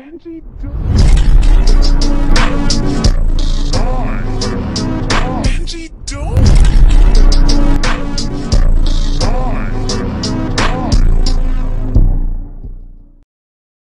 Benji. do-